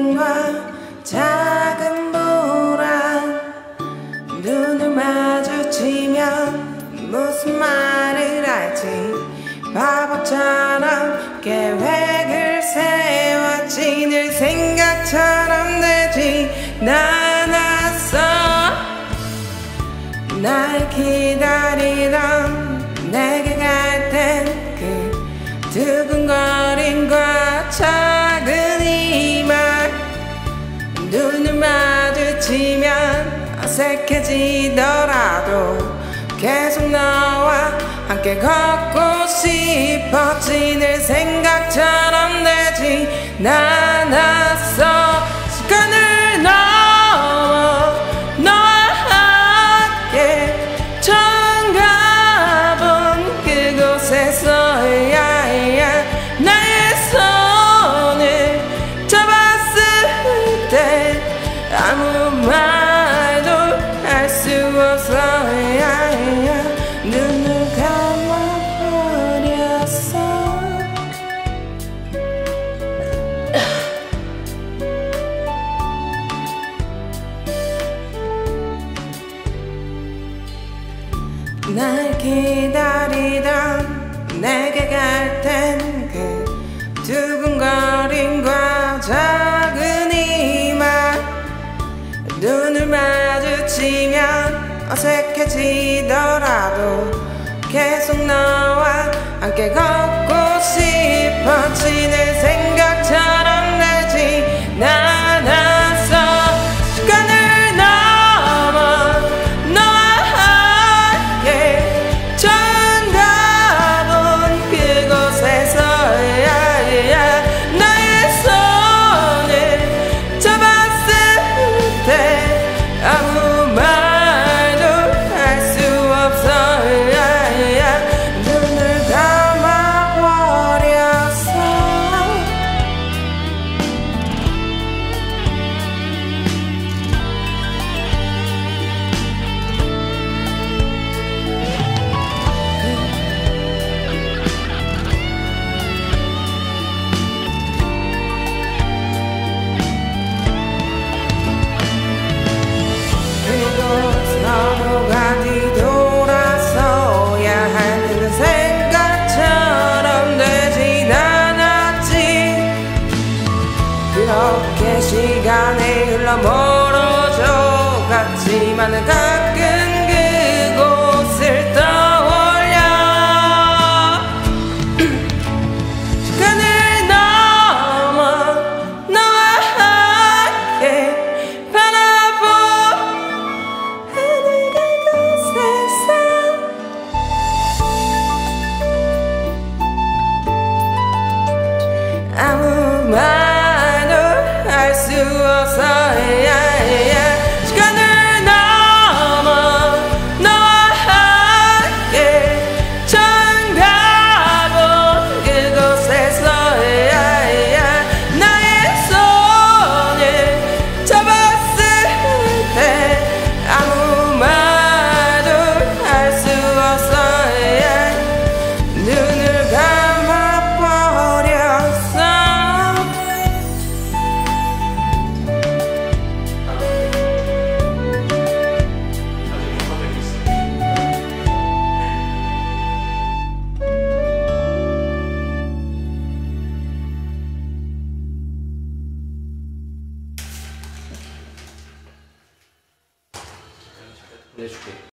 그림과 작은 보라 눈을 마주치면 무슨 말을 할지. 바보처럼 계획을 세웠지 늘 생각처럼 되지. 않았어. 날 기다리던 마주치면 어색해지더라도 계속 너와 함께 걷고 늘생 날 기다리던 내게 갈 땐 그 두근거림과 작은 이말 눈을 마주치면 어색해지더라도 계속 너와 함께 걷고 싶었지 내생 갔지 보내줄게.